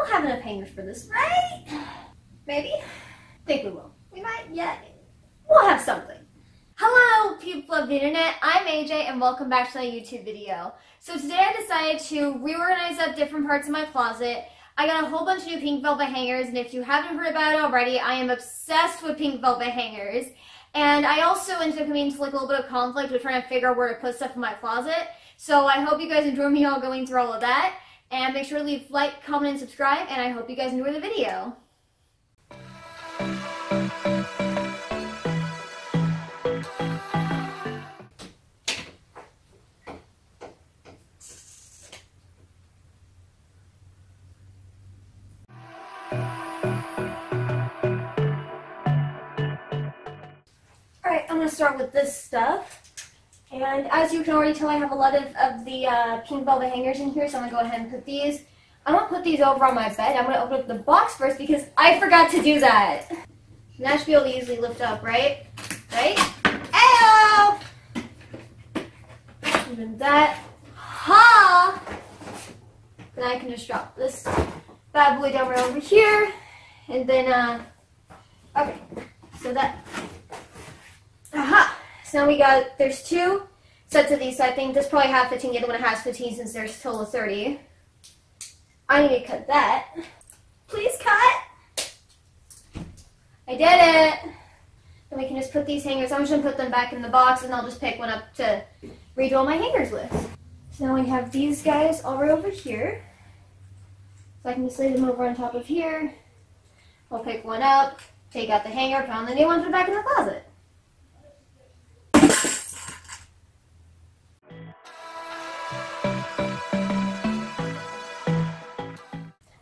We'll have enough hangers for this, right? Maybe. Think we will. We might. Yeah. We'll have something. Hello, people of the internet. I'm AJ, and welcome back to my YouTube video. So today I decided to reorganize up different parts of my closet. I got a whole bunch of new pink velvet hangers, and if you haven't heard about it already, I am obsessed with pink velvet hangers. And I also ended up coming into like a little bit of conflict with trying to figure out where to put stuff in my closet. So I hope you guys enjoy me all going through all of that. And make sure to leave like, comment, and subscribe. And I hope you guys enjoy the video. Alright, I'm going to start with this stuff. And as you can already tell, I have a lot of, of the uh, pink velvet hangers in here, so I'm going to go ahead and put these. I'm going to put these over on my bed. I'm going to open up the box first because I forgot to do that. And that should be able to easily lift up, right? Right? Ayo! Even that. Ha! Then I can just drop this bad boy down right over here. And then, uh, okay. So that Aha! So now we got, there's two sets of these, so I think this probably has 15, the other one has 15 since there's a total of 30. I need to cut that. Please cut! I did it! Then we can just put these hangers, I'm just going to put them back in the box and I'll just pick one up to redo all my hangers with. So now we have these guys all right over here. So I can just lay them over on top of here. I'll pick one up, take out the hanger, put on the new one, put it back in the closet.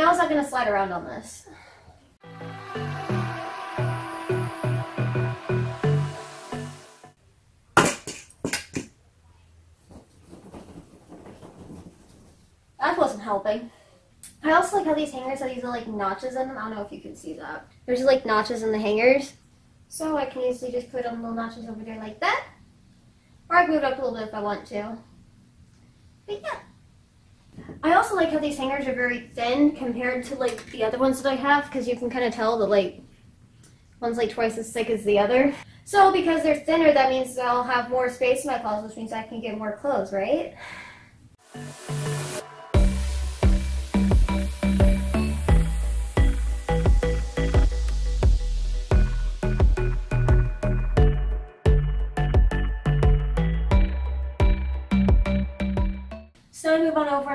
Now it's not going to slide around on this. That wasn't helping. I also like how these hangers have these like notches in them. I don't know if you can see that. There's like notches in the hangers. So I can easily just put on little notches over there like that. Or I can move it up a little bit if I want to. But yeah. I also like how these hangers are very thin compared to like the other ones that I have because you can kind of tell that like one's like twice as thick as the other. So because they're thinner, that means I'll have more space in my closet, which means I can get more clothes, right?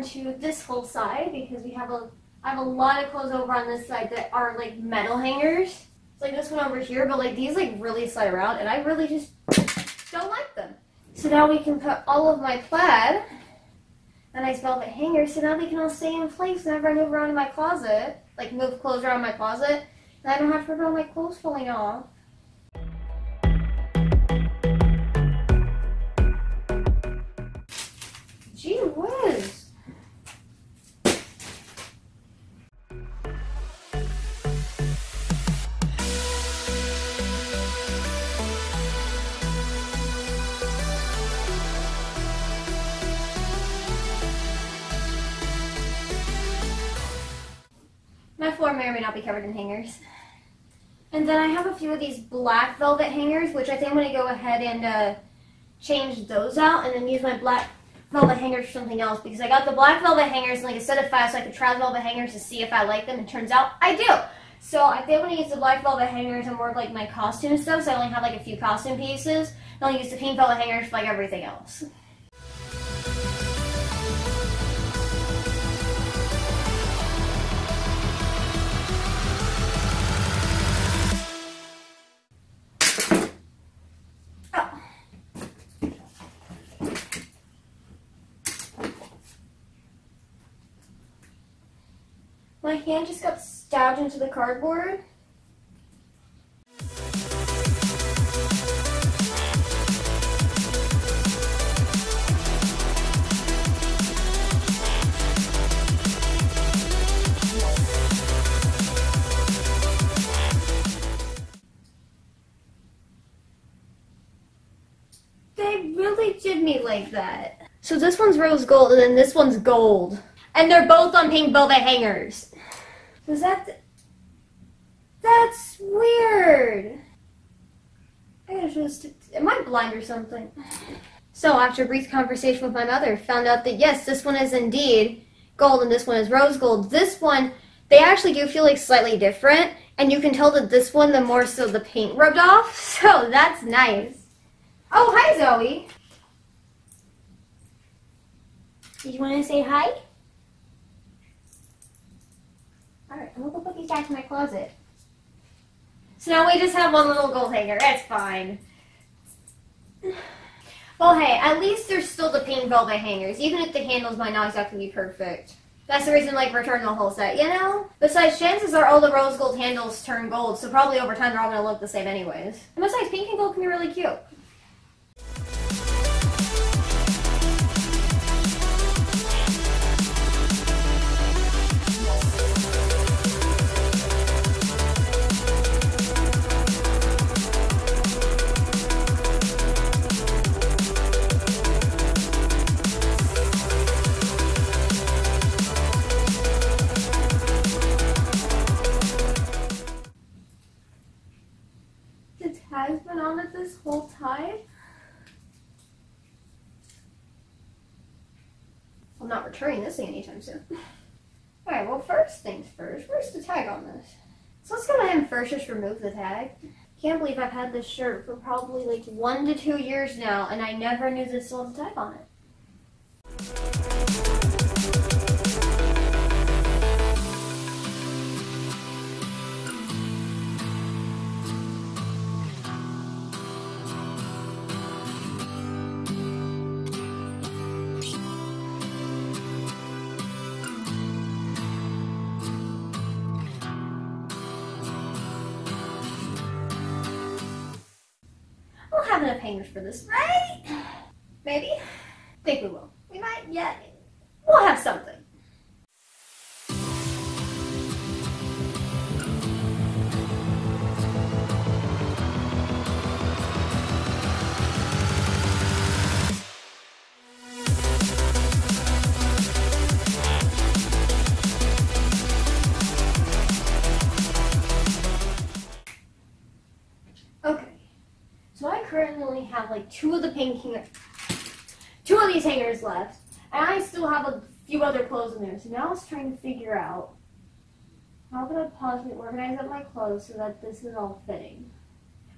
Move on over into this whole side because we have a I have a lot of clothes over on this side that are like metal hangers. It's like this one over here, but like these like really slide around and I really just don't like them. So now we can put all of my plaid and nice velvet hangers so now they can all stay in place whenever I move around in my closet. Like move clothes around my closet and I don't have to worry about my clothes falling off. May or may not be covered in hangers. And then I have a few of these black velvet hangers, which I think I'm going to go ahead and uh, change those out and then use my black velvet hangers for something else because I got the black velvet hangers and like a set of five so I could try the velvet hangers to see if I like them and turns out I do. So I think I'm going to use the black velvet hangers and more like my costume stuff so I only have like a few costume pieces. And I'll use the pink velvet hangers for like everything else. Into the cardboard. They really did me like that. So this one's rose gold and then this one's gold. And they're both on pink velvet hangers. Was that... That's weird. I just... Am I blind or something? So, after a brief conversation with my mother, found out that yes, this one is indeed gold and this one is rose gold. This one, they actually do feel like slightly different, and you can tell that this one, the more so the paint rubbed off, so that's nice. Oh, hi Zoe. Did you want to say hi? Alright, I'm gonna go put these back in my closet. So now we just have one little gold hanger. It's fine. Well, hey, at least there's still the pink velvet hangers, even if the handles might not exactly be perfect. That's the reason, like, return the whole set, you know? Besides, chances are all the rose gold handles turn gold, so probably over time they're all gonna look the same anyways. And besides, pink and gold can be really cute. Not returning this thing anytime soon. Alright, well first things first, where's the tag on this? So let's go ahead and first just remove the tag. Can't believe I've had this shirt for probably like one to two years now and I never knew this a tag on it. Have for this, right? Maybe. Like two of the pink two of these hangers left, and I still have a few other clothes in there. So now I was trying to figure out how could I possibly organize up my clothes so that this is all fitting.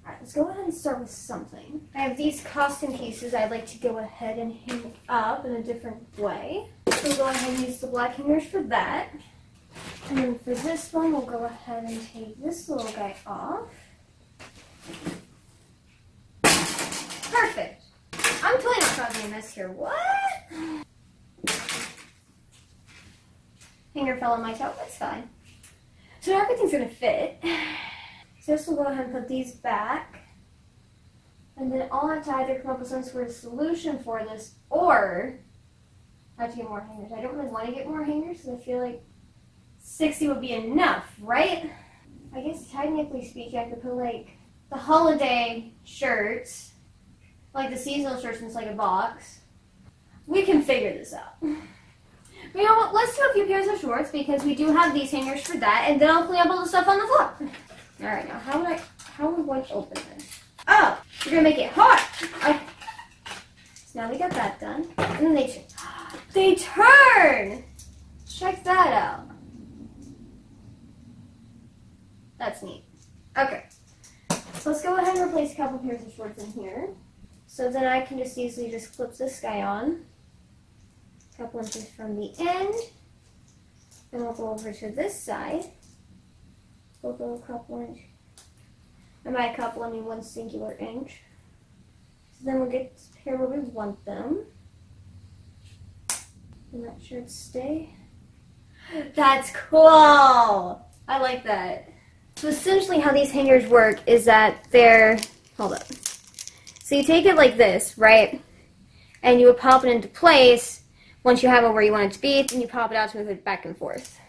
Alright, let's go ahead and start with something. I have these costume pieces I'd like to go ahead and hang up in a different way. So we'll go ahead and use the black hangers for that. And then for this one, we'll go ahead and take this little guy off. Perfect. I'm mess here. What? Hanger fell on my toe. That's fine. So everything's gonna fit. So just we'll go ahead and put these back. And then I'll have to either come up with some sort of solution for this or I have to get more hangers. I don't really want to get more hangers because I feel like 60 would be enough, right? I guess technically speaking, I could put like the holiday shirts like the seasonal shirts in like a box. We can figure this out. But you know what? Let's do a few pairs of shorts because we do have these hangers for that, and then I'll clean up all the stuff on the floor. All right, now how would I? How would one open this? Oh, you're gonna make it hard. So now we got that done, and then they they turn. Check that out. That's neat. Okay. So let's go ahead and replace a couple pairs of shorts in here. So then I can just easily just clip this guy on. A couple inches from the end. And we'll go over to this side. We'll go a couple inch. And by a couple, I mean one singular inch. So then we'll get here where we want them. And that should stay. That's cool! I like that. So essentially how these hangers work is that they're, hold up. So you take it like this, right? And you would pop it into place. Once you have it where you want it to be, then you pop it out to move it back and forth.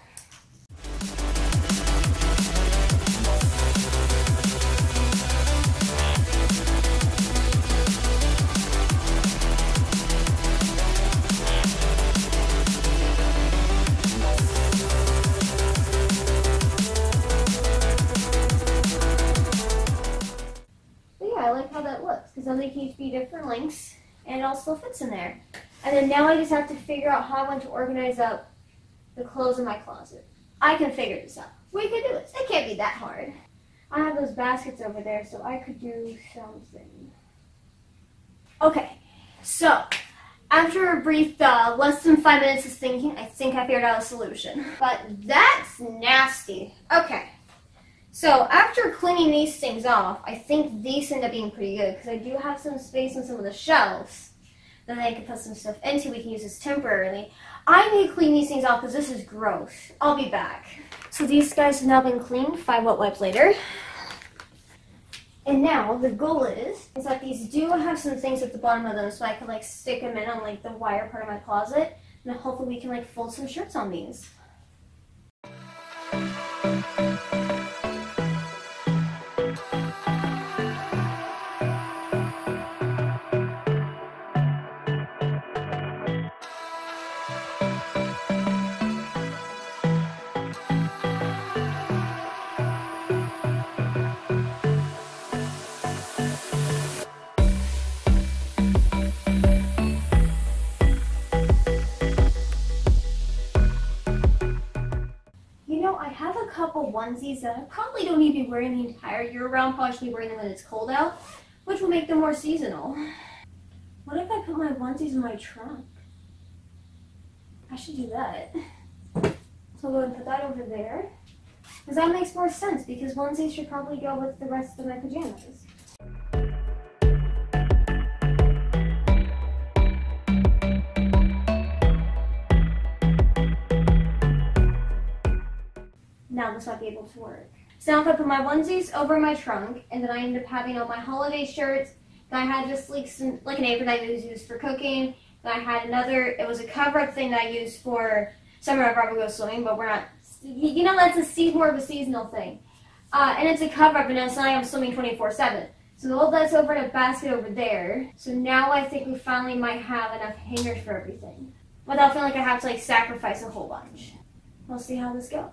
They can each be different lengths, and it all still fits in there. And then now I just have to figure out how I want to organize up the clothes in my closet. I can figure this out. We can do it. It can't be that hard. I have those baskets over there, so I could do something. Okay, so after a brief, uh, less than five minutes of thinking, I think I figured out a solution. But that's nasty. Okay, so after cleaning these things off, I think these end up being pretty good because I do have some space on some of the shelves that I can put some stuff into. We can use this temporarily. I need to clean these things off because this is gross. I'll be back. So these guys have now been cleaned five wet wipes later. And now the goal is, is that these do have some things at the bottom of them so I can like stick them in on like the wire part of my closet. And hopefully we can like fold some shirts on these. Couple onesies that I probably don't need to be wearing the entire year round. Probably should be wearing them when it's cold out, which will make them more seasonal. What if I put my onesies in my trunk? I should do that. So I'll go and put that over there. Because that makes more sense because onesies should probably go with the rest of my pajamas. Might be able to work. So if I put my onesies over my trunk, and then I end up having all my holiday shirts, then I had just like, some, like an apron that I used for cooking, then I had another, it was a cover-up thing that I used for summer I probably go swimming, but we're not, you know, that's a season, more of a seasonal thing. Uh, and it's a cover-up, and it's not like I'm swimming 24-7. So the all that's over in a basket over there. So now I think we finally might have enough hangers for everything. Without feeling like I have to like sacrifice a whole bunch. We'll see how this goes.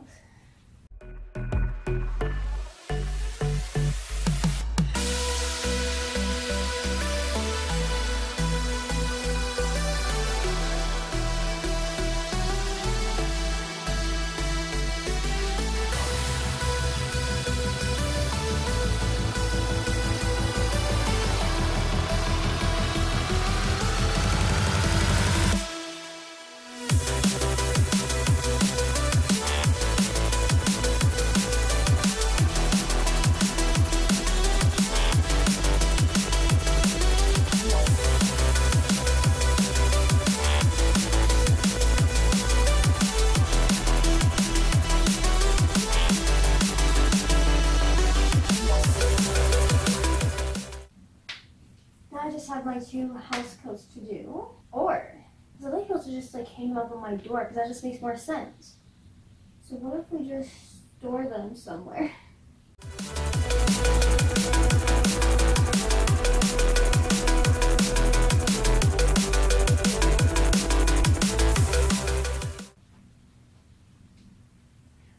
My two house coats to do. Or, the lake coats to just like hang up on my door because that just makes more sense. So what if we just store them somewhere?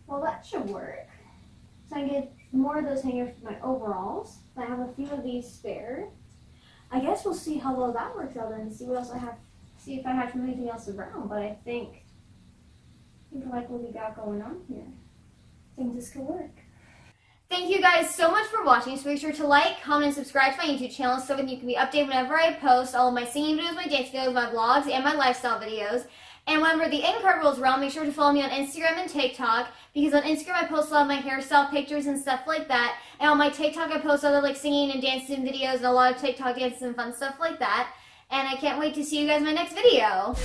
Well, that should work. So I get more of those hangers for my overalls. I have a few of these spare. I guess we'll see how well that works out and see what else I have, see if I have anything else around. But I think, I think I like what we got going on here. I think this could work. Thank you guys so much for watching. So make sure to like, comment, and subscribe to my YouTube channel so that you can be updated whenever I post all of my singing videos, my dance videos, my vlogs, and my lifestyle videos. And whenever the end card rolls around, make sure to follow me on Instagram and TikTok because on Instagram I post a lot of my hairstyle pictures and stuff like that. And on my TikTok I post other like singing and dancing videos and a lot of TikTok dances and fun stuff like that. And I can't wait to see you guys in my next video.